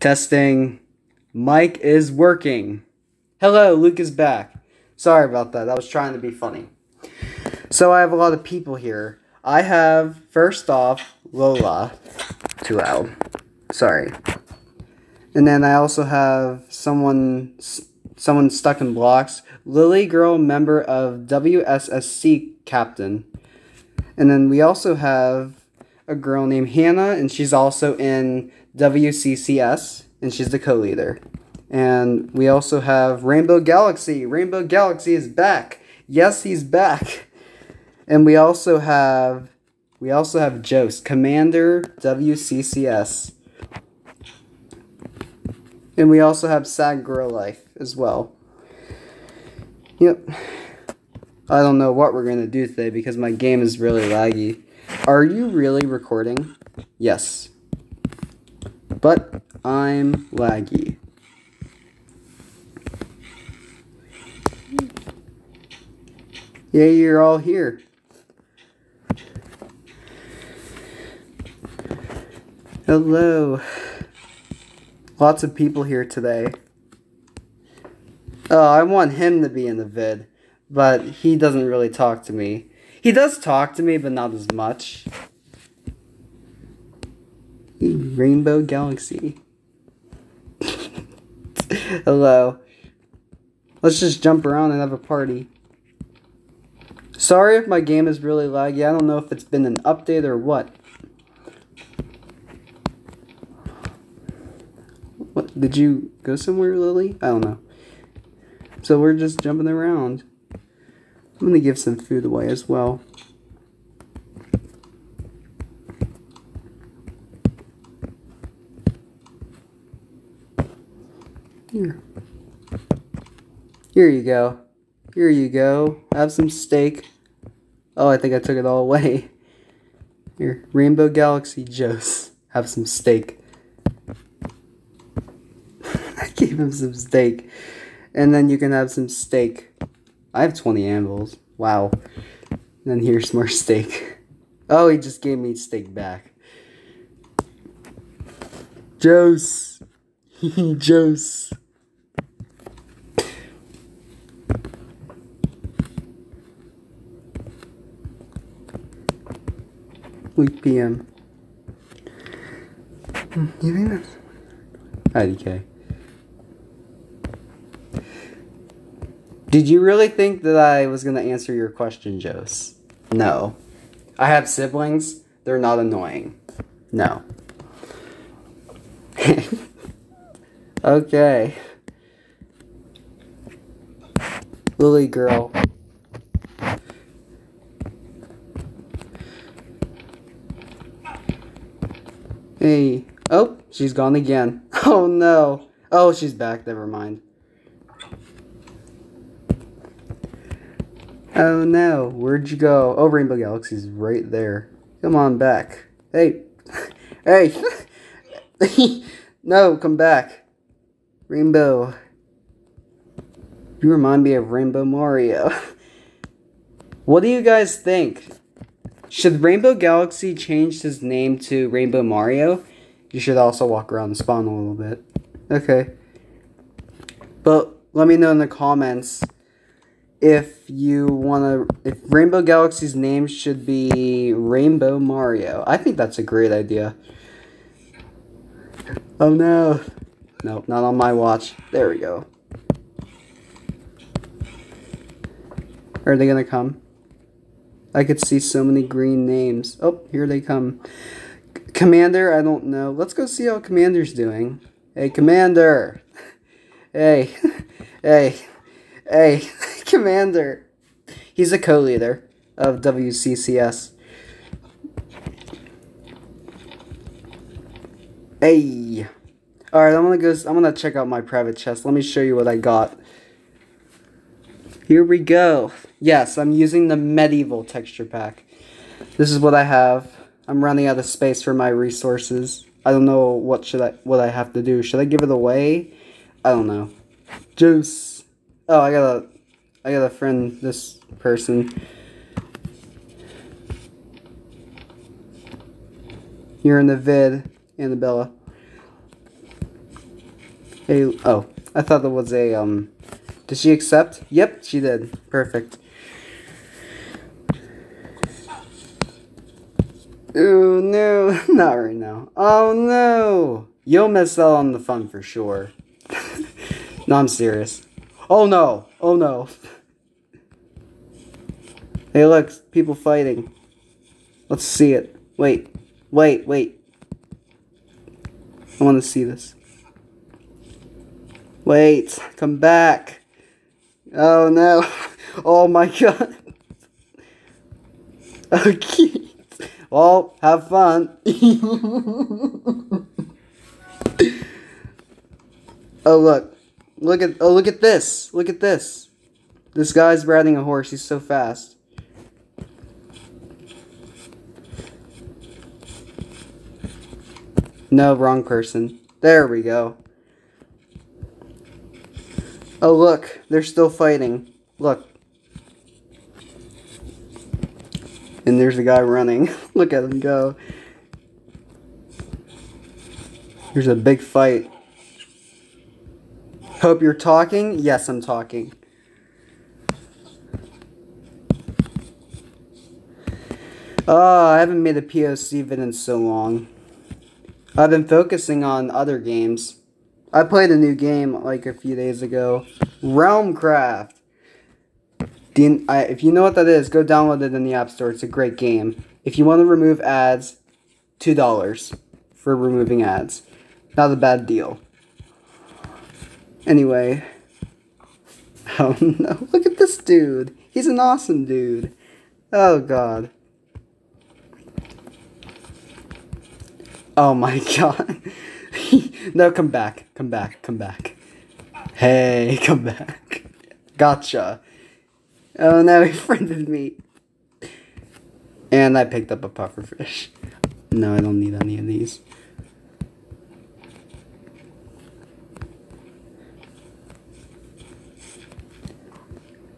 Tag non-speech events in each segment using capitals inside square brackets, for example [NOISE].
Testing. Mic is working. Hello, Luke is back. Sorry about that. I was trying to be funny. So I have a lot of people here. I have, first off, Lola. Too loud. Sorry. And then I also have someone someone stuck in blocks. Lily Girl, member of WSSC captain. And then we also have a girl named Hannah, and she's also in WCCS, and she's the co-leader. And we also have Rainbow Galaxy. Rainbow Galaxy is back. Yes, he's back. And we also have we also have Jost, Commander WCCS. And we also have Sad Girl Life as well. Yep. I don't know what we're going to do today because my game is really laggy. Are you really recording? Yes. But I'm laggy. Yeah, you're all here. Hello. Lots of people here today. Oh, I want him to be in the vid, but he doesn't really talk to me. He does talk to me, but not as much. Rainbow Galaxy. [LAUGHS] Hello. Let's just jump around and have a party. Sorry if my game is really laggy. I don't know if it's been an update or what. What? Did you go somewhere, Lily? I don't know. So we're just jumping around. I'm to give some food away as well. Here. Here you go. Here you go. Have some steak. Oh, I think I took it all away. Here, Rainbow Galaxy Joe's. Have some steak. [LAUGHS] I gave him some steak. And then you can have some steak. I have 20 anvils. Wow. And then here's more [LAUGHS] steak. Oh, he just gave me steak back. Joe's. [LAUGHS] Joe's. 8 p.m. You think that's okay? Did you really think that I was gonna answer your question, Jose? No. I have siblings. They're not annoying. No. [LAUGHS] okay. Lily girl. Hey. Oh, she's gone again. [LAUGHS] Oh no. Oh, she's back. Never mind. Oh no, where'd you go? Oh, Rainbow Galaxy's right there. Come on back. Hey. [LAUGHS] hey. [LAUGHS] no, come back. Rainbow. You remind me of Rainbow Mario. what do you guys think? Should Rainbow Galaxy change his name to Rainbow Mario? You should also walk around the spawn a little bit. Okay. But let me know in the comments if you want to if Rainbow Galaxy's name should be Rainbow Mario. I think that's a great idea. Oh no. Nope, not on my watch. There we go. Are they gonna come? I could see so many green names. Oh, here they come. Commander, I don't know. Let's go see how Commander's doing. Hey, Commander. Hey. [LAUGHS] hey. Hey. [LAUGHS] Commander. He's a co-leader of WCCS. Hey. Alright, I'm gonna go I'm gonna check out my private chest. Let me show you what I got. Here we go. Yes, I'm using the medieval texture pack. This is what I have. I'm running out of space for my resources. I don't know what should I what I have to do. Should I give it away? I don't know. Juice. Oh, I gotta I gotta friend this person. You're in the vid, Annabella. Hey, oh, I thought that was a, um, did she accept? Yep, she did. Perfect. Oh no, [LAUGHS] not right now. Oh no! You'll miss out on the fun for sure. [LAUGHS] no, I'm serious. Oh no! Oh no! [LAUGHS] Hey look, people fighting. Let's see it. Wait, wait, wait. I want to see this. Wait, come back. Oh no. [LAUGHS] Oh my god. [LAUGHS] Oh, okay. Well, have fun. [LAUGHS] oh look. Look at oh look at this. Look at this. This guy's riding a horse. He's so fast. No, wrong person. There we go. Oh, look. They're still fighting. Look. And there's a guy running. [LAUGHS] look at him go. There's a big fight. Hope you're talking? Yes, I'm talking. Oh, I haven't made a POC vid in so long. I've been focusing on other games. I played a new game like a few days ago. Realmcraft. if you know what that is, go download it in the App Store. It's a great game. If you want to remove ads, $2 for removing ads. Not a bad deal. Anyway. [LAUGHS] Oh no, look at this dude. He's an awesome dude. Oh god. Oh my [LAUGHS] god. [LAUGHS] no, come back. Come back. Come back. Hey, [LAUGHS] come back. Gotcha. Oh, now he [LAUGHS] friended me. And I picked up a pufferfish. No, I don't need any of these.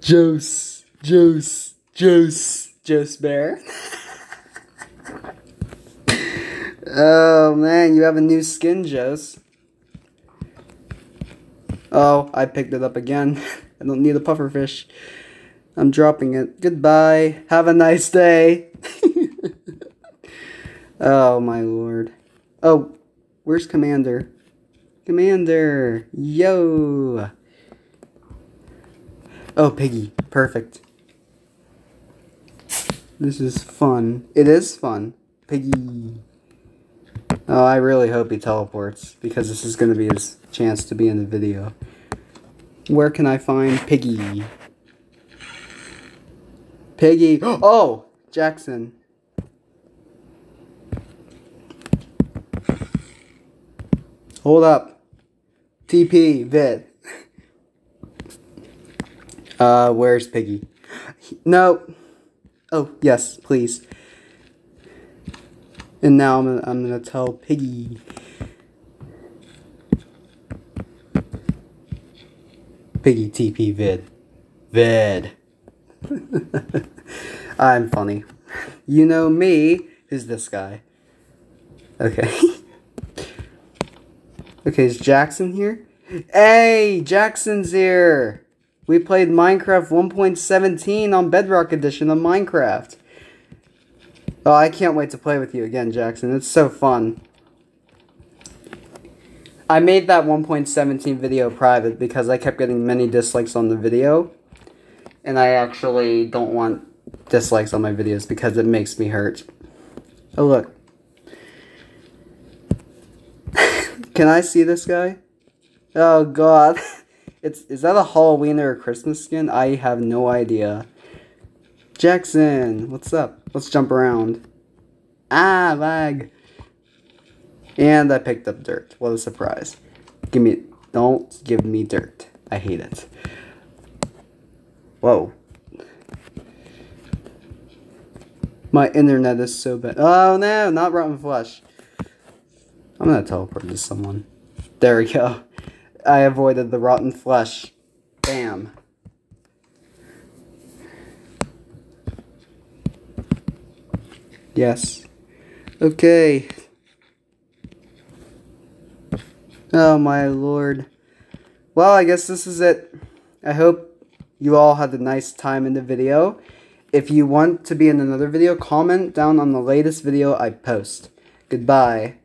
Juice, juice, juice, juice bear. Oh man, you have a new skin, Jose. Oh, I picked it up again. [LAUGHS] I don't need a pufferfish. I'm dropping it. Goodbye. Have a nice day. [LAUGHS] oh my lord. Oh, where's Commander? Commander! Yo! Oh, Piggy. Perfect. This is fun. It is fun. Piggy. Oh, I really hope he teleports, because this is going to be his chance to be in the video. Where can I find Piggy? Piggy! [GASPS] Oh! Jackson. Hold up. TP, vid. [LAUGHS] Uh, where's Piggy? No. Oh, yes, please. And now I'm gonna, I'm gonna tell Piggy. Piggy TP vid. Vid. [LAUGHS] I'm funny. You know me. Who's this guy? Okay. [LAUGHS] okay, is Jackson here? Hey, Jackson's here. We played Minecraft 1.17 on Bedrock Edition of Minecraft. Oh, I can't wait to play with you again, Jackson. It's so fun. I made that 1.17 video private because I kept getting many dislikes on the video. And I actually don't want dislikes on my videos because it makes me hurt. Oh, look. [LAUGHS] Can I see this guy? Oh, God. [LAUGHS] It's Is that a Halloween or a Christmas skin? I have no idea. Jackson, what's up? Let's jump around. Ah, lag. And I picked up dirt. What a surprise. Give me, don't give me dirt. I hate it. Whoa. My internet is so bad. Oh no, not rotten flesh. I'm gonna teleport to someone. There we go. I avoided the rotten flesh. Bam. Yes. Okay. Oh my lord. well, I guess this is it. I hope you all had a nice time in the video. If you want to be in another video, comment down on the latest video I post. Goodbye.